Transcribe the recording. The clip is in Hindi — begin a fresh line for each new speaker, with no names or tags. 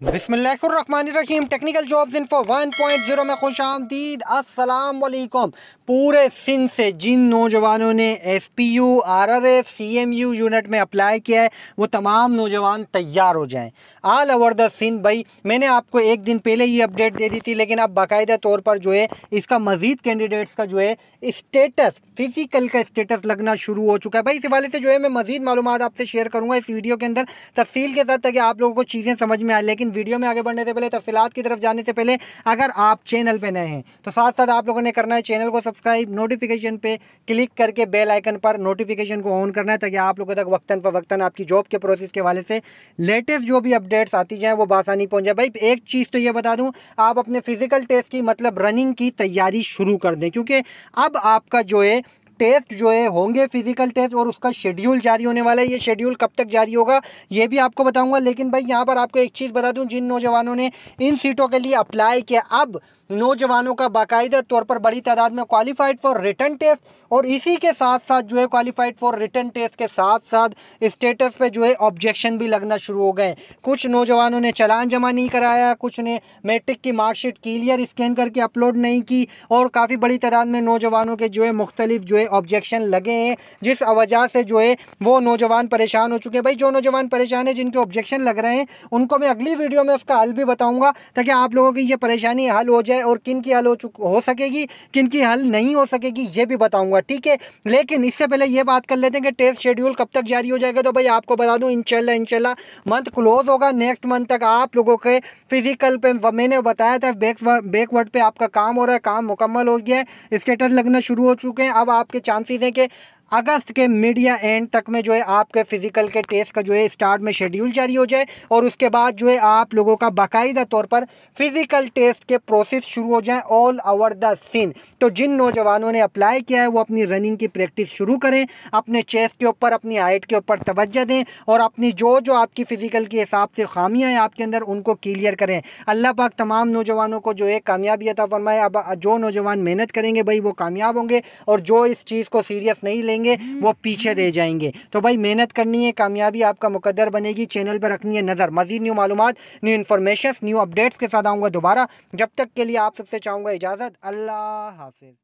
बिस्मिल्लाहिर्रहमानिर्रहीम। टेक्निकल जॉब्स इन्फो 1.0 में खुश आमदीद। अस्सलाम वालेकुम। पूरे सिंध से जिन नौजवानों ने S P U R R F C M U unit में अप्लाई किया है, वो तमाम नौजवान तैयार हो जाएँ। आल ओवर द सिंध भाई, मैंने आपको एक दिन पहले ही अपडेट दे दी थी, लेकिन अब बाकायदा तौर पर जो है, इसका मज़ीद कैंडिडेट्स का जो है स्टेटस फ़िज़िकल का स्टेटस लगना शुरू हो चुका है। भाई, इस हवाले से जो है, मैं मज़ीद मालूम आपसे शेयर करूँगा इस वीडियो के अंदर, तफसील के साथ ताकि आप लोगों को चीज़ें समझ में आए लेकिन वीडियो में आगे बढ़ने से पहले तफसीत की तरफ़ जाने से पहले, अगर आप चैनल पर नए हैं तो साथ साथ आप लोगों ने करना है चैनल को सब्सक्राइब, नोटिफिकेशन पे क्लिक करके बेल आइकन पर नोटिफिकेशन को ऑन करना है, ताकि आप लोगों तक वक्ता फ़वक्ता आपकी जॉब के प्रोसेस के हवाले से लेटेस्ट जो भी अपडेट्स आती जाए, वो बासानी पहुँच जाए। भाई, एक चीज़ तो ये बता दूँ, आप अपने फ़िज़िकल टेस्ट की मतलब रनिंग की तैयारी शुरू कर दें, क्योंकि अब आपका जो है टेस्ट जो है, होंगे फ़िज़िकल टेस्ट और उसका शेड्यूल जारी होने वाला है। ये शेड्यूल कब तक जारी होगा, ये भी आपको बताऊँगा। लेकिन भाई, यहाँ पर आपको एक चीज़ बता दूँ, जिन नौजवानों ने इन सीटों के लिए अप्लाई किया, अब नौजवानों का बाकायदा तौर पर बड़ी तादाद में क्वालिफाइड फॉर रिटर्न टेस्ट और इसी के साथ साथ जो है क्वालिफाइड फॉर रिटर्न टेस्ट के साथ साथ स्टेटस पे जो है ऑब्जेक्शन भी लगना शुरू हो गए। कुछ नौजवानों ने चलान जमा नहीं कराया, कुछ ने मेट्रिक की मार्कशीट क्लियर स्कैन करके अपलोड नहीं की और काफ़ी बड़ी तादाद में नौजवानों के जो है, मुख्तलिफ़ जो है ऑब्जेक्शन लगे हैं, जिस वजह से जो है, वो नौजवान परेशान हो चुके हैं। भाई, जो नौजवान परेशान है, जिनके ऑब्जेक्शन लग रहे हैं, उनको मैं अगली वीडियो में उसका हल भी बताऊँगा, ताकि आप लोगों की ये परेशानी हल हो जाए और किन की हल हो चुक, हो सकेगी, किन की हल नहीं हो सकेगी, ये भी बताऊँगा, ठीक है? लेकिन इससे पहले ये बात कर लेते हैं कि टेस्ट शेड्यूल कब तक जारी हो जाएगा। तो भाई, आपको बता दूँ, इंशाल्लाह इनशाला मंथ क्लोज होगा। नेक्स्ट मंथ तक आप लोगों के फ़िज़िकल पे मैंने बताया था बैक बैकवर्ड पे आपका काम हो रहा है, काम मुकम्मल हो गया है स्टेटस लगना शुरू हो चुके हैं। अब आपके चांसेस हैं कि अगस्त के मीडिया एंड तक में जो है आपके फ़िज़िकल के टेस्ट का जो है स्टार्ट में शेड्यूल जारी हो जाए और उसके बाद जो है आप लोगों का बाकायदा तौर पर फ़िज़िकल टेस्ट के प्रोसेस शुरू हो जाए ऑल ओवर द सीन तो जिन नौजवानों ने अप्लाई किया है, वो अपनी रनिंग की प्रैक्टिस शुरू करें, अपने चेस्ट के ऊपर, अपनी हाइट के ऊपर तवज्जो दें और अपनी जो जो आपकी फ़िज़िकल के हिसाब से खामियाँ हैं आपके अंदर, उनको क्लियर करें। अल्लाह पाक तमाम नौजवानों को जो है कामयाबी अता फरमाए। अब जो नौजवान मेहनत करेंगे, भाई वो कामयाब होंगे और जो इस चीज़ को सीरियस नहीं लेंगे करेंगे, वो पीछे रह जाएँगे। तो भाई मेहनत करनी है, कामयाबी आपका मुकदर बनेगी, चैनल पर रखनी है नज़र। मजीद न्यू मालूम न्यू इन्फॉर्मेशन न्यू अपडेट्स के साथ आऊँगा दोबारा। जब तक के लिए आप सबसे चाहूँगा इजाज़त। अल्लाह हाफिज़।